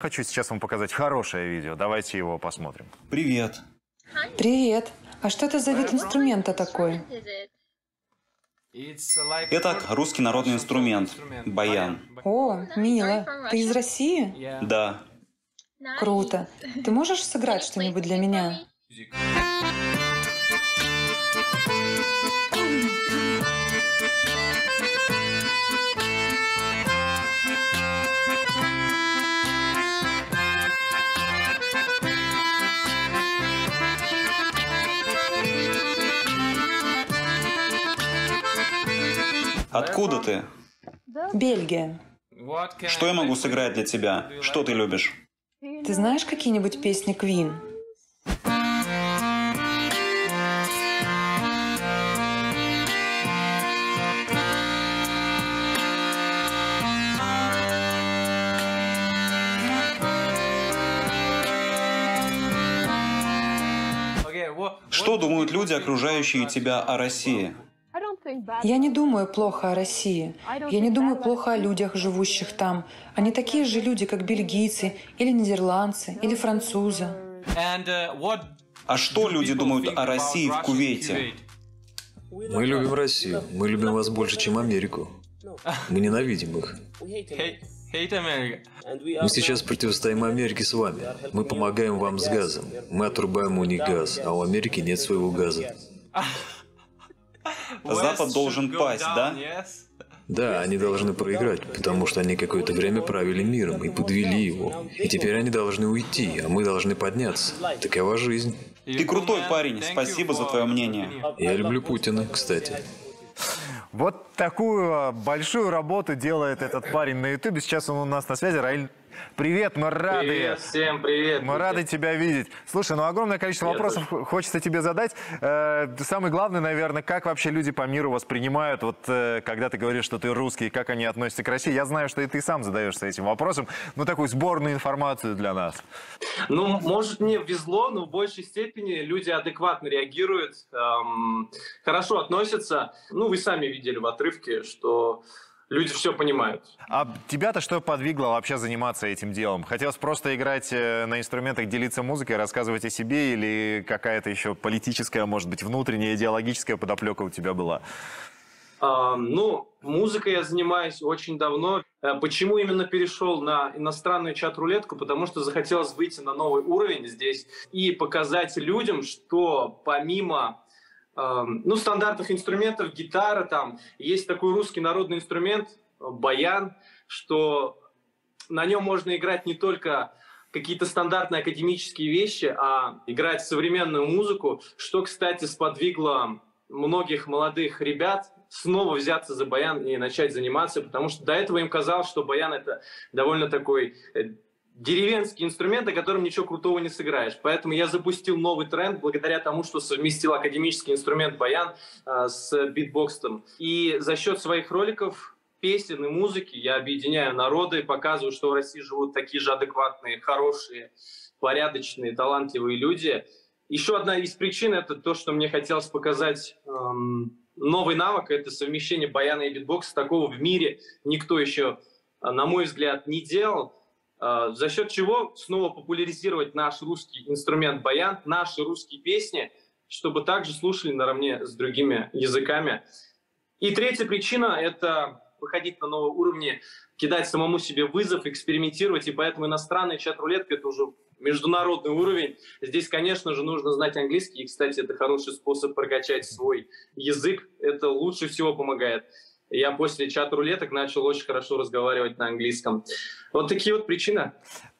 Хочу сейчас вам показать хорошее видео. Давайте его посмотрим. Привет. Привет. А что это за вид инструмента такой? Это русский народный инструмент – баян. О, мило. Ты из России? Да. Круто. Ты можешь сыграть что-нибудь для меня? Откуда ты? Бельгия. Что я могу сыграть для тебя? Что ты любишь? Ты знаешь какие-нибудь песни Queen? Что думают люди, окружающие тебя о России? Я не думаю плохо о России. Я не думаю плохо о людях, живущих там. Они такие же люди, как бельгийцы, или нидерландцы, или французы. А что люди думают о России в Кувейте? Мы любим Россию. Мы любим вас больше, чем Америку. Мы ненавидим их. Мы сейчас противостоим Америке с вами. Мы помогаем вам с газом. Мы отрубаем у них газ, а у Америки нет своего газа. Запад должен пасть, да? Да, они должны проиграть, потому что они какое-то время правили миром и подвели его. И теперь они должны уйти, а мы должны подняться. Такова жизнь. Ты крутой парень, спасибо за твое мнение. Я люблю Путина, кстати. Вот такую а, большую работу делает этот парень на Ютубе. Сейчас он у нас на связи. Раиль, привет, мы рады. Привет, всем привет. Мы рады тебя видеть. Слушай, ну огромное количество Я вопросов хочется тебе задать. Э, самый главный, наверное, как вообще люди по миру воспринимают, вот э, когда ты говоришь, что ты русский, как они относятся к России. Я знаю, что и ты сам задаешься этим вопросом. Ну, такую сборную информацию для нас. Ну, может, мне везло, но в большей степени люди адекватно реагируют, эм, хорошо относятся. Ну, вы сами видели в отрывке, что люди все понимают. А тебя-то что подвигло вообще заниматься этим делом? Хотелось просто играть э, на инструментах, делиться музыкой, рассказывать о себе или какая-то еще политическая, может быть, внутренняя идеологическая подоплека у тебя была? А, ну, музыкой я занимаюсь очень давно. Э, Почему именно перешел на иностранную чат-рулетку? Потому что захотелось выйти на новый уровень здесь и показать людям, что помимо ну, стандартных инструментов, гитара там, есть такой русский народный инструмент, э, баян, что на нем можно играть не только какие-то стандартные академические вещи, а играть современную музыку, что, кстати, сподвигло многих молодых ребят снова взяться за баян и начать заниматься, потому что до этого им казалось, что баян это довольно такой э, деревенский инструмент, о котором ничего крутого не сыграешь. Поэтому я запустил новый тренд благодаря тому, что совместил академический инструмент баян э, с битбоксом. И за счет своих роликов песен и музыки я объединяю народы, показываю, что в России живут такие же адекватные, хорошие, порядочные, талантливые люди. Еще одна из причин это то, что мне хотелось показать эм, новый навык, это совмещение баяна и битбокса. Такого в мире никто еще, на мой взгляд, не делал. Э, За счет чего снова популяризировать наш русский инструмент баян, наши русские песни, чтобы также слушали наравне с другими языками. И третья причина – это выходить на новые уровни, кидать самому себе вызов, экспериментировать. И поэтому иностранная чат-рулетка – это уже международный уровень. Здесь, конечно же, нужно знать английский. И, кстати, это хороший способ прокачать свой язык. Это лучше всего помогает. Я после чат-рулеток начал очень хорошо разговаривать на английском. Вот такие вот причины.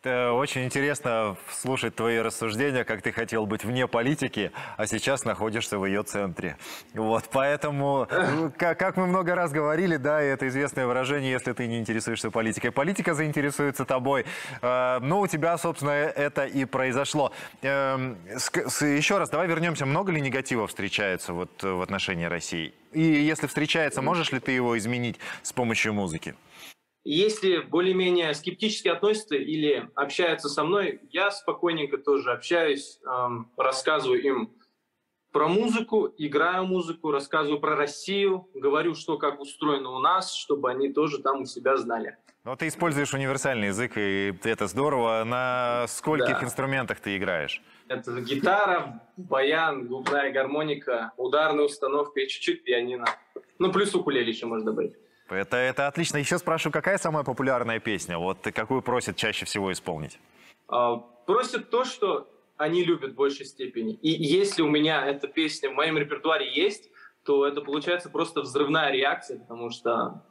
Это очень интересно слушать твои рассуждения, как ты хотел быть вне политики, а сейчас находишься в ее центре. Вот, поэтому, ну, как, как мы много раз говорили, да, это известное выражение, если ты не интересуешься политикой, политика заинтересуется тобой. Э, ну, у тебя, собственно, это и произошло. Ск- с- еще раз, давай вернемся. Много ли негатива встречается вот э, в отношении России? И если встречается, можешь ли ты его изменить с помощью музыки? Если более-менее скептически относятся или общаются со мной, я спокойненько тоже общаюсь, эм, рассказываю им про музыку, играю музыку, рассказываю про Россию, говорю, что как устроено у нас, чтобы они тоже там у себя знали. Но ты используешь универсальный язык, и это здорово. На скольких Да. инструментах ты играешь? Это гитара, баян, губная гармоника, ударная установка и чуть-чуть пианино. Ну, плюс укулеле еще можно добавить. Это, это отлично. Еще спрашиваю, какая самая популярная песня? Вот и какую просят чаще всего исполнить? А, Просят то, что они любят в большей степени. И если у меня эта песня в моем репертуаре есть, то это получается просто взрывная реакция, потому что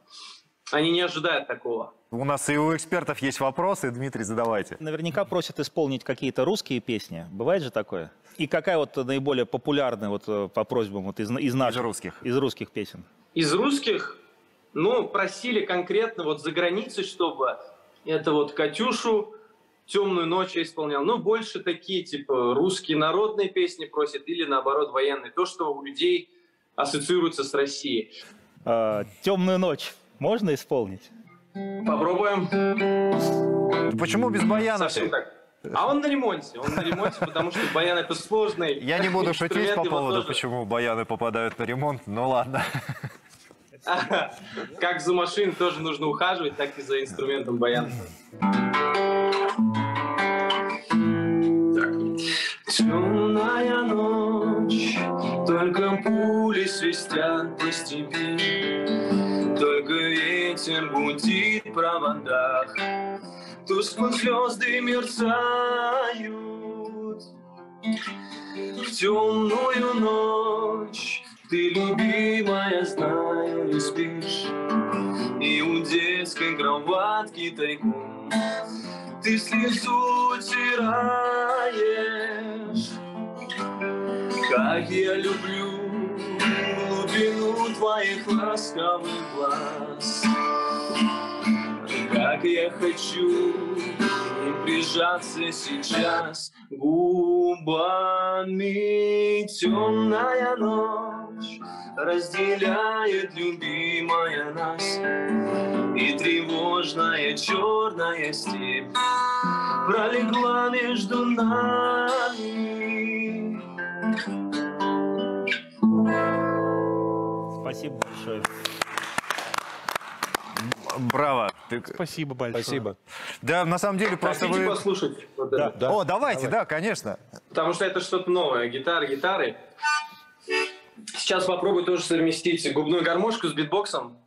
они не ожидают такого. У нас и у экспертов есть вопросы. Дмитрий, задавайте. Наверняка просят исполнить какие-то русские песни. Бывает же такое? И какая вот наиболее популярная вот э, по просьбам вот из, из наших? русских. Из русских песен. Из русских, ну, просили конкретно вот за границей, чтобы это вот Катюшу «Темную ночь» я исполнял. Ну, больше такие, типа, русские народные песни просят или, наоборот, военные. То, что у людей ассоциируется с Россией. А, «Темную ночь» можно исполнить? Попробуем. Почему без баяна? Совсем так. А он на ремонте. Он на ремонте, потому что баян это сложный. Я не буду шутить по поводу, почему баяны попадают на ремонт. Ну ладно. Как за машиной тоже нужно ухаживать, так и за инструментом баян. Темная ночь, только пули свистят по степи, только ветер гудит в проводах, тускло звезды мерцают. В темную ночь ты, любимая, знаю, не спишь. И у детской кроватки тайком Ты слезу утираешь. Как я люблю глубину твоих ласковых глаз. Как я хочу и прижаться сейчас губами темная ночь разделяет любимая нас и тревожная черная степь пролегла между нами. Спасибо большое. Браво. Ты- Спасибо большое. Спасибо. Да, на самом деле просто Хотите вы... послушать? Вот это? О, давайте, да, конечно. Потому что это что-то новое. Гитара, гитары. Сейчас попробую тоже совместить губную гармошку с битбоксом.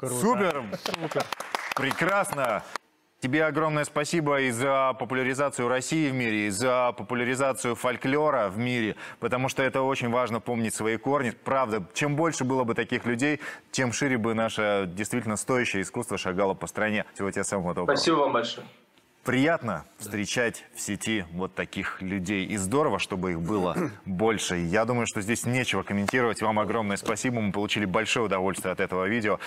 Супер. Прекрасно. Тебе огромное спасибо и за популяризацию России в мире, и за популяризацию фольклора в мире, потому что это очень важно помнить свои корни. Правда, чем больше было бы таких людей, тем шире бы наше действительно стоящее искусство шагало по стране. Всего тебе самого доброго. Спасибо вам большое. Приятно встречать в сети вот таких людей. И здорово, чтобы их было больше. Я думаю, что здесь нечего комментировать. Вам огромное спасибо. Мы получили большое удовольствие от этого видео.